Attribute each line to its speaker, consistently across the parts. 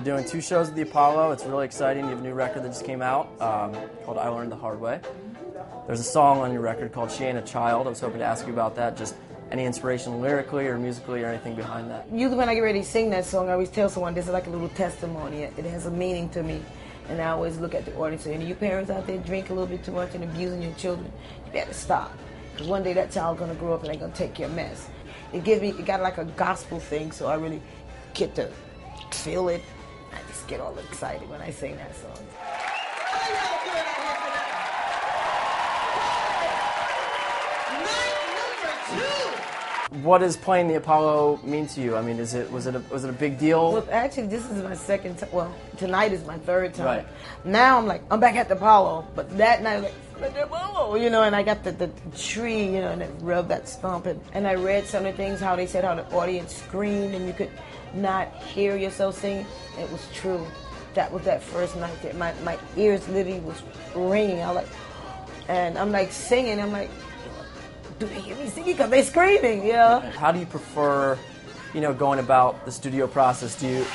Speaker 1: You're doing two shows at the Apollo. It's really exciting. You have a new record that just came out um, called I Learned the Hard Way. There's a song on your record called She Ain't a Child. I was hoping to ask you about that. Just any inspiration lyrically or musically or anything behind that?
Speaker 2: Usually when I get ready to sing that song, I always tell someone this is like a little testimony. It has a meaning to me. And I always look at the audience and you parents out there drink a little bit too much and abusing your children, you better stop. Because one day that child's going to grow up and they're going to take your mess. It gives me, it got like a gospel thing, so I really get to feel it. I just get all excited when I sing that song.
Speaker 1: What does playing the Apollo mean to you? I mean, is it was it a, was it a big deal?
Speaker 2: Well, actually, this is my second time. Well, tonight is my third time.
Speaker 1: Right.
Speaker 2: Now I'm like, I'm back at the Apollo, but that night, like, at the Apollo, you know, and I got the, the, the tree, you know, and it rubbed that stump, and, and I read some of the things how they said how the audience screamed and you could not hear yourself singing. It was true. That was that first night that my, my ears literally was ringing. I like, and I'm like singing. I'm like, do they hear me singing? Because they screaming, you know.
Speaker 1: How do you prefer, you know, going about the studio process? Do you?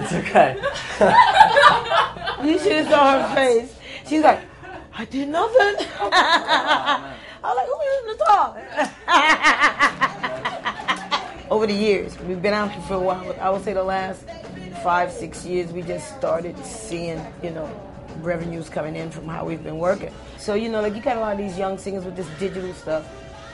Speaker 1: It's okay.
Speaker 2: You should have saw her face. She's like, I did nothing. I was like, who is the talk? Over the years, we've been out here for a while. I would say the last five, six years, we just started seeing, you know, revenues coming in from how we've been working. So, you know, like you got a lot of these young singers with this digital stuff.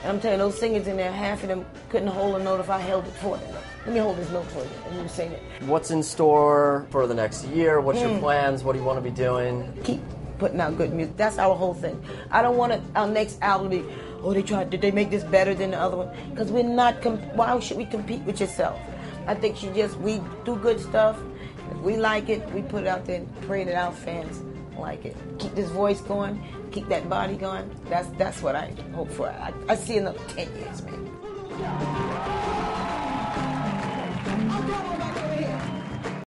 Speaker 2: And I'm telling you, those singers in there, half of them couldn't hold a note if I held it for them. Let me hold this note for you, and you sing it.
Speaker 1: What's in store for the next year? What's your mm. plans? What do you want to be doing?
Speaker 2: keep putting out good music. That's our whole thing. I don't want our next album to be, oh, they tried, did they make this better than the other one? Because we're not, why should we compete with yourself? I think you just, we do good stuff. If we like it, we put it out there and pray that our fans like it. Keep this voice going, keep that body going. That's that's what I hope for. I, I see another 10 years, maybe.